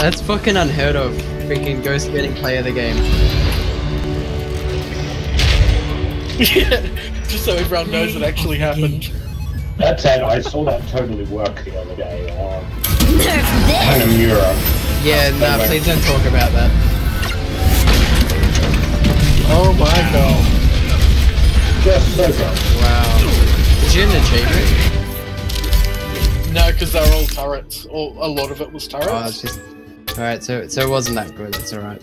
That's fucking unheard of. Freaking Ghost getting player of the game. yeah, just so everyone knows it actually happened. That said, I saw that totally work the other day on Nerf this! Hanamura. Yeah, no, Anyway. please don't talk about that. Oh my god. Just so good. Wow. Did you get an achievement? No, because they're all turrets. Or a lot of it was turrets. Oh, it's just. Alright, so so it wasn't that good. It's alright.